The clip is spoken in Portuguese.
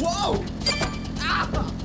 Uou! Ah!